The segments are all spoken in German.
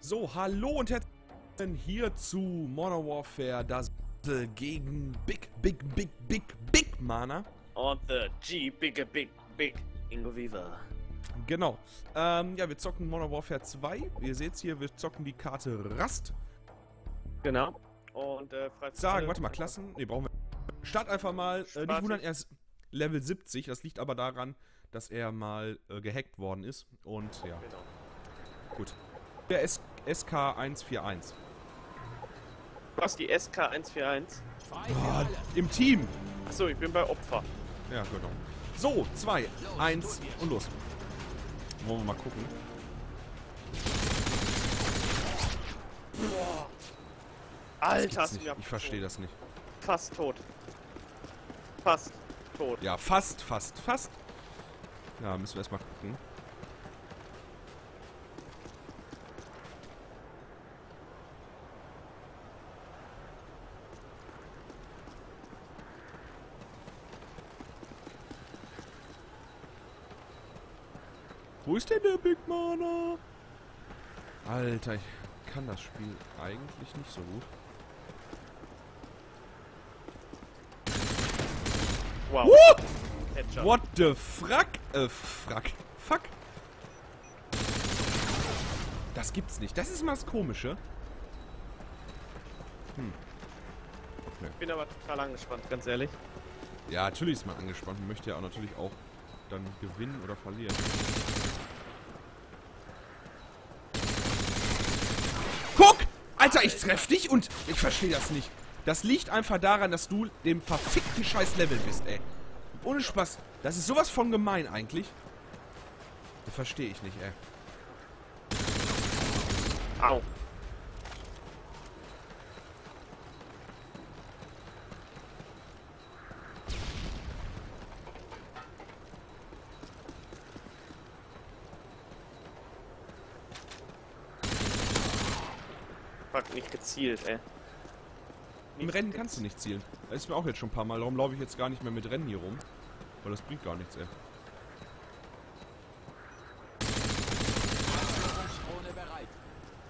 So, hallo und herzlich willkommen hier zu Modern Warfare, das gegen Big, Big, Big, Big, Big Mana. Und the G Big Big Big Ingo Viva. Genau. Ähm, ja, wir zocken Modern Warfare 2. Ihr seht hier, wir zocken die Karte Rast. Genau. Und äh, Freizeit- Sagen, warte mal, Klassen. Ne, brauchen wir. Start einfach mal. Äh, nicht wundern, er ist Level 70. Das liegt aber daran, dass er mal äh, gehackt worden ist. Und ja, Genau. gut. Der S SK141. Du hast die SK141. Oh, Im Team. Achso, ich bin bei Opfer. Ja, genau. So, 2, 1 und los. Wollen wir mal gucken. Alter, Gibt's hast du mir Ich verstehe das nicht. Fast tot. Fast tot. Ja, fast, fast, fast. Ja, müssen wir erstmal gucken. Wo ist denn der Big Mana? Alter, ich kann das Spiel eigentlich nicht so gut. Wow. Headshot. What the frack? Äh, frack. Fuck. Das gibt's nicht. Das ist mal das Komische. Ich bin aber total angespannt, ganz ehrlich. Ja, natürlich ist man angespannt. Man möchte ja auch natürlich auch dann gewinnen oder verlieren. Guck! Alter, ich treff dich und ich verstehe das nicht. Das liegt einfach daran, dass du dem verfickten scheiß Level bist, ey. Ohne Spaß. Das ist sowas von gemein eigentlich. Das verstehe ich nicht, ey. Au. Nicht gezielt, ey. Im Rennen kannst du nicht zielen. Das ist mir auch jetzt schon ein paar Mal. Darum laufe ich jetzt gar nicht mehr mit Rennen hier rum. Weil das bringt gar nichts, ey.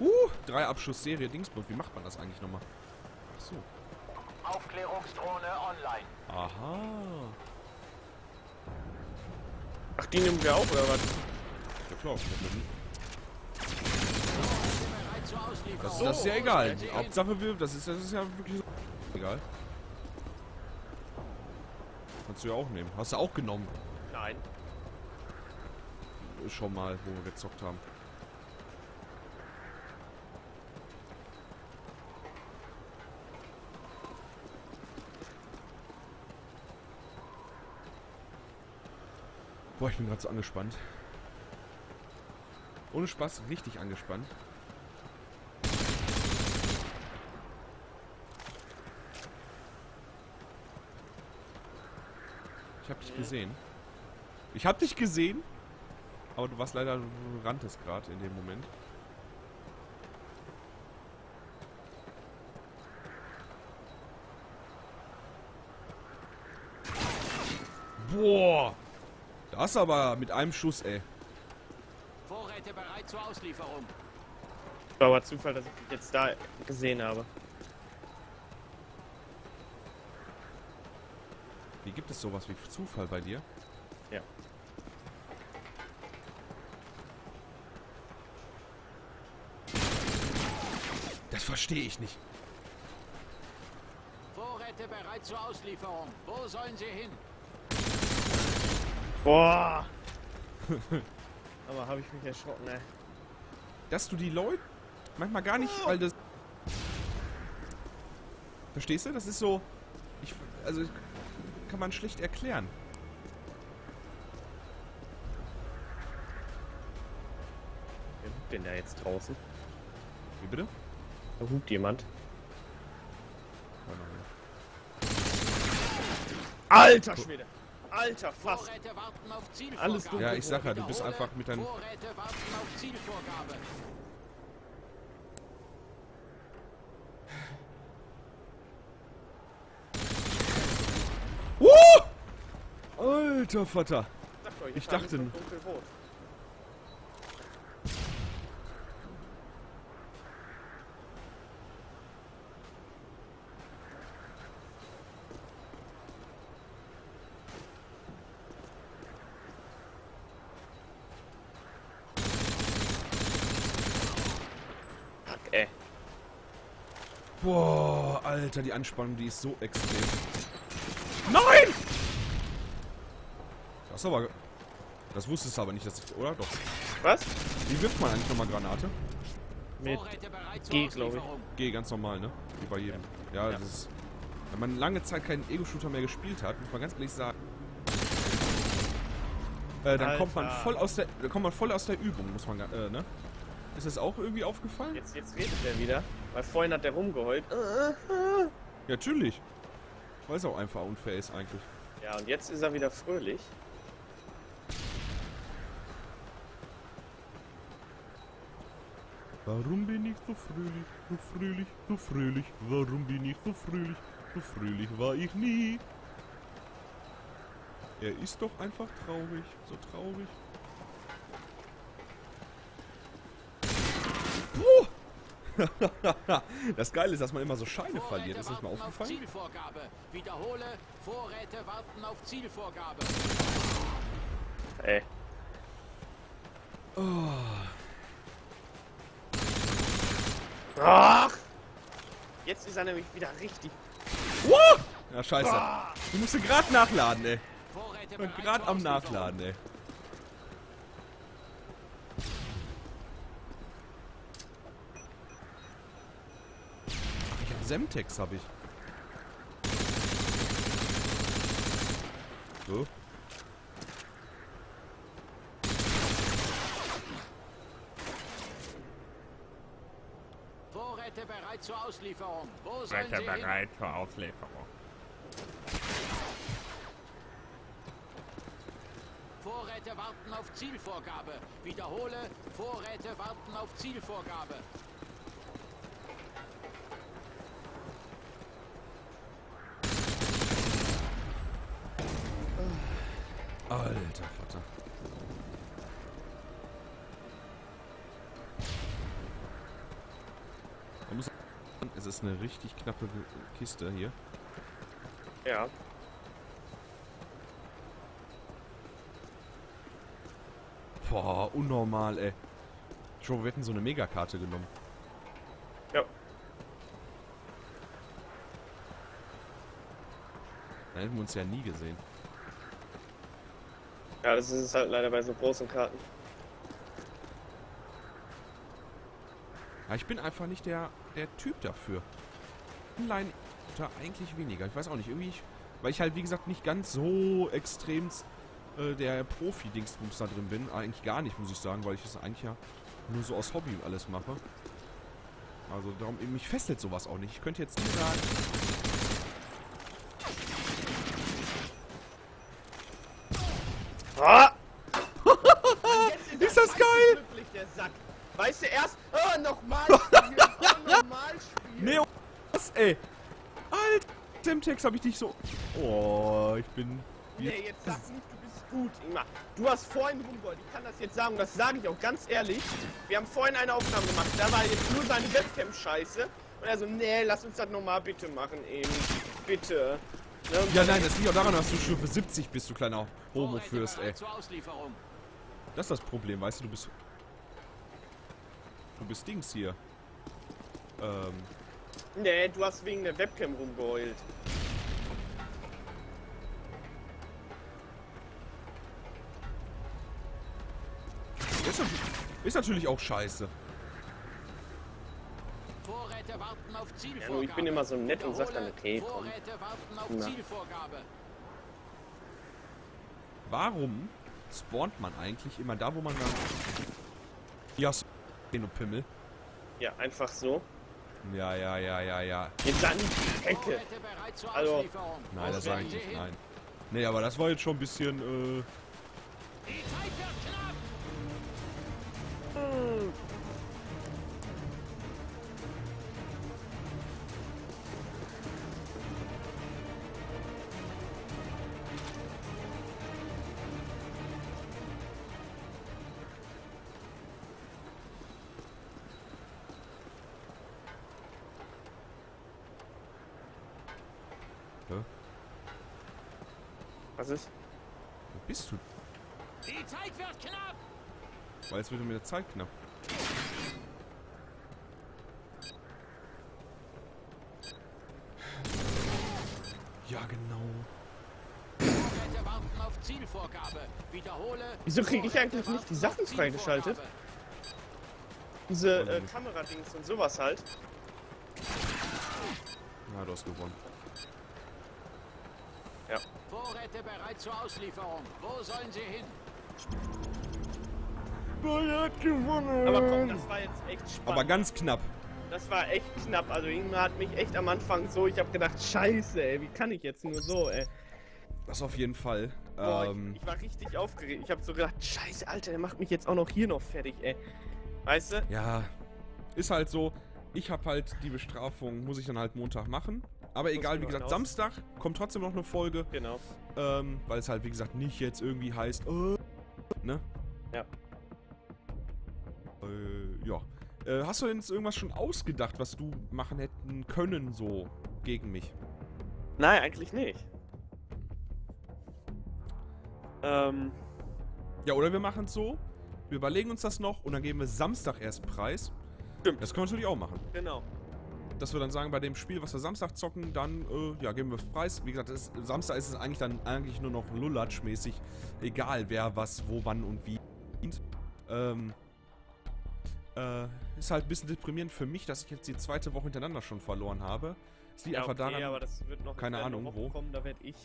Uh, drei Abschussserie Dingsburg. Wie macht man das eigentlich nochmal? Ach so. Aufklärungsdrohne online. Aha. Ach, die nehmen wir auch, oder was? Ja klar. Auslieferung. Das, das ist ja egal. Hin. Hauptsache, wir, das, ist, das ist ja wirklich so egal. Kannst du ja auch nehmen. Hast du auch genommen. Nein. Schon mal, wo wir gezockt haben. Boah, ich bin gerade so angespannt. Ohne Spaß, richtig angespannt. Dich gesehen. Ich hab dich gesehen, aber du warst leider, du ranntest gerade in dem Moment. Boah! Das aber mit einem Schuss, ey. Vorräte bereit zur Auslieferung. War aber Zufall, dass ich dich jetzt da gesehen habe. Wie gibt es sowas wie Zufall bei dir? Ja. Das verstehe ich nicht. Vorräte bereit zur Auslieferung. Wo sollen sie hin? Boah! aber habe ich mich erschrocken, ey. Dass du die Leute manchmal gar nicht, weil das... Verstehst du? Das ist so... Ich, also, kann man schlecht erklären. Wer hupt denn da jetzt draußen? Wie bitte? Da hupt jemand. Alter Schwede! Alter, fast! Vorräte warten auf Zielvorgabe. Alles dunkel. Ja, ich sag ja, du bist einfach mit deinen... Alter Vater. Doch, ich dachte. Ey. Boah, Alter, die Anspannung, die ist so extrem. Nein! Das ist aber... Das wusstest du aber nicht, dass ich... Oder? Doch. Was? Wie wirft man eigentlich nochmal Granate? Mit G, glaube ich. G, ganz normal, ne? Wie bei jedem. Ja, Ja. das ist... Wenn man lange Zeit keinen Ego-Shooter mehr gespielt hat, muss man ganz ehrlich sagen... Äh, dann kommt man Alter. voll aus der... Dann kommt man voll aus der Übung, muss man... Äh, ne? Ist das auch irgendwie aufgefallen? Jetzt, jetzt redet er wieder. Weil vorhin hat der rumgeheult. Ja, natürlich. Weil es auch einfach unfair ist eigentlich. Ja, und jetzt ist er wieder fröhlich. Warum bin ich so fröhlich, so fröhlich, so fröhlich? Warum bin ich so fröhlich, so fröhlich war ich nie? Er ist doch einfach traurig, so traurig. Puh! das Geile ist, dass man immer so Scheine verliert. Ist das mal warten auf aufgefallen? Zielvorgabe. Wiederhole, Vorräte warten auf Zielvorgabe. Ey. Ach! Jetzt ist er nämlich wieder richtig. Wow! Ja, scheiße. Du musst gerade nachladen, ey. Vorräte Ich bin bereit gerade am. Nachladen, ey. Ach, ich hab Semtex, hab ich. So. Vorräte bereit zur Auslieferung. Wo Seid ihr hin? bereit zur Auslieferung? Vorräte warten auf Zielvorgabe. Wiederhole, Vorräte warten auf Zielvorgabe. Alter Vater. Man muss sagen, es ist eine richtig knappe Kiste hier. Ja. Boah, unnormal, ey. Joe, wir hätten so eine Megakarte genommen. Ja. Dann hätten wir uns ja nie gesehen. Ja, das ist halt leider bei so großen Karten. Ja, ich bin einfach nicht der, der Typ dafür. Online da eigentlich weniger. Ich weiß auch nicht, irgendwie, ich, weil ich halt wie gesagt nicht ganz so extrem äh, der Profi-Dingsbums da drin bin. Eigentlich gar nicht, muss ich sagen, weil ich das eigentlich ja nur so aus Hobby alles mache. Also darum, mich fesselt sowas auch nicht. Ich könnte jetzt nie sagen, Ah! ist das geil! Weißt du, erst, nochmal spielen, oh, nochmal spielen. Nee, oh, was, ey? Alter, Semtex habe ich dich so... Oh, ich bin... Nee, jetzt sag nicht, du bist gut, Ingmar. Du hast vorhin rumgeholt. Ich kann das jetzt sagen, und das sage ich auch ganz ehrlich. Wir haben vorhin eine Aufnahme gemacht. Da war jetzt nur seine Webcam-Scheiße. Und er so, nee, lass uns das nochmal bitte machen, eben. Bitte. Ne, Ja, nein, das liegt auch daran, dass du Stufe 70 bist, du kleiner Homo-Fürst, ey. bereit zur Auslieferung. Das ist das Problem, weißt du, du bist... Du bist Dings hier. Ähm... Nee, du hast wegen der Webcam rumgeheult. Ist, natürlich- ist natürlich auch scheiße. Vorräte warten auf Zielvorgabe. nur ich bin immer so nett und sag dann, okay, komm. Vorräte warten auf Na. Zielvorgabe. Warum spawnt man eigentlich immer da, wo man dann... Ja, du Pimmel. Ja, einfach so. Ja, ja, ja, ja, ja. Jetzt an die Ecke. Also. Nein, das sage ich nicht, nein. Nee, aber das war jetzt schon ein bisschen, äh... Die Zeit wird knapp. Was ist? Wo bist du? Die Zeit wird knapp. Weil jetzt wird mir der Zeit knapp. Ja, genau. Vorräte warten auf Zielvorgabe. Wiederhole. Wieso krieg ich eigentlich nicht die Sachen freigeschaltet? Diese äh. Kameradings und sowas halt. Ja, du hast gewonnen. Vorräte bereit zur Auslieferung. Wo sollen sie hin? Aber komm, das war jetzt echt spannend. Aber ganz knapp. Das war echt knapp. Also Ingmar hat mich echt am Anfang so, ich habe gedacht, scheiße, ey, wie kann ich jetzt nur so, ey. Das auf jeden Fall. Boah, ähm, ich, ich war richtig aufgeregt. Ich habe so gedacht, scheiße, Alter, der macht mich jetzt auch noch hier noch fertig, ey. Weißt du? ja, ist halt so. Ich habe halt die Bestrafung, muss ich dann halt Montag machen. Aber egal, wie gesagt. Samstag kommt trotzdem noch eine Folge. Genau. Ähm, weil es halt, wie gesagt, nicht jetzt irgendwie heißt, äh, ne? Ja. Äh, ja. Äh, hast du denn jetzt irgendwas schon ausgedacht, was du machen hätten können, so gegen mich? Nein, eigentlich nicht. Ähm, Ja, oder wir machen es so, wir überlegen uns das noch und dann geben wir Samstag erst Preis. Stimmt. Das können wir natürlich auch machen. genau. Dass wir dann sagen, bei dem Spiel, was wir Samstag zocken, dann, äh, ja, geben wir Preis. Wie gesagt, das, Samstag ist es eigentlich dann eigentlich nur noch Lullatsch-mäßig. Egal, wer was, wo, wann und wie. Ähm, äh, ist halt ein bisschen deprimierend für mich, dass ich jetzt die zweite Woche hintereinander schon verloren habe. Es liegt Ja, einfach okay, daran, aber das wird noch keine Ahnung, wo. Kommen, da werde ich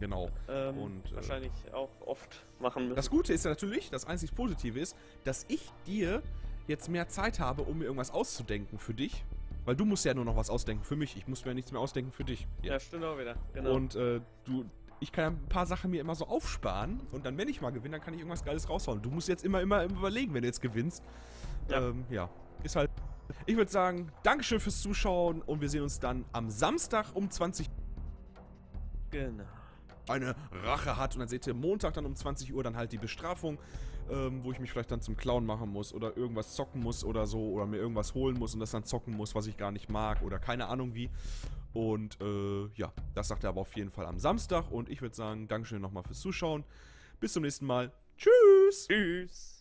genau. ähm, Und, äh, wahrscheinlich auch oft machen müssen. Das Gute ist ja natürlich, das einzig Positive ist, dass ich dir jetzt mehr Zeit habe, um mir irgendwas auszudenken für dich. Weil du musst ja nur noch was ausdenken für mich. Ich muss mir nichts mehr ausdenken für dich. ja, stimmt auch wieder. Genau. Und äh, du, ich kann ja ein paar Sachen mir immer so aufsparen und dann, wenn ich mal gewinne, dann kann ich irgendwas Geiles raushauen. Du musst jetzt immer, immer überlegen, wenn du jetzt gewinnst. Ja. Ähm, ja. Ist halt. Ich würde sagen, Dankeschön fürs Zuschauen und wir sehen uns dann am Samstag um 20 genau. Eine Rache hat und dann seht ihr Montag dann um 20 Uhr dann halt die Bestrafung, ähm, wo ich mich vielleicht dann zum Clown machen muss oder irgendwas zocken muss oder so oder mir irgendwas holen muss und das dann zocken muss, was ich gar nicht mag oder keine Ahnung wie. Und äh, ja, das sagt er aber auf jeden Fall am Samstag und ich würde sagen, Dankeschön nochmal fürs Zuschauen. Bis zum nächsten Mal. Tschüss! Tschüss.